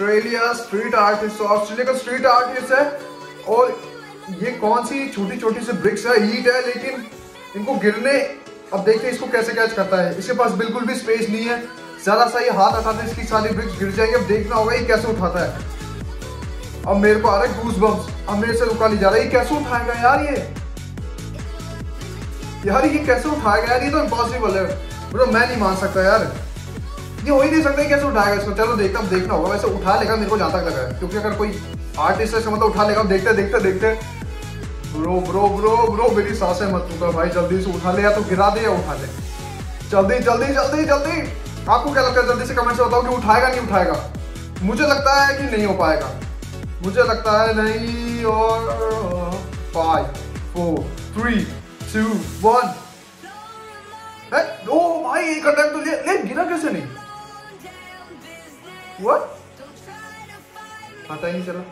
Australia street artist Australia का street artist है। और ये कौन सी छोटी छोटी सी ब्रिक्स है? ईट है, लेकिन इनको गिरने, अब देखिए इसको कैसे कैच करता है। इसके पास बिल्कुल भी स्पेस नहीं है। जरा सा ये हाथ हटाते इसकी सारी ब्रिक्स गिर जाएँगे। अब देखना होगा ये कैसे उठाता है। अब मेरे को आ रहा है गूस बम्स अब मेरे से रुका नहीं जा रहा। ये कैसे उठाएगा यार ये? यार ये कैसे उठाएगा यार ये तो इम्पॉसिबल है। ब्रो मैं नहीं मान सकता यार। ये हो ही नहीं सकता कैसे उठाएगा इसको। चलो देखता अब देखना होगा। वैसे उठा लेगा मेरे को जहाँ तक लगा है। क्योंकि अगर कोई आर्टिस्ट है मतलब उठा लेगा देखते देखते देखते ब्रो ब्रो ब्रो ब्रो मेरी साँसें मत टूटा भाई जल्दी से उठा ले या तो गिरा दे या उठा ले। जल्दी जल्दी जल्दी जल्दी। आपको क्या लगता है जल्दी से कमेंट से बताओ कि उठाएगा नहीं उठाएगा? मुझे लगता है कि नहीं हो पाएगा। मुझे लगता है नहीं और five four three two one ओ भाई एक अटैक तो ले, ले गिरा कैसे नहीं? व्हाट पता ही नहीं चला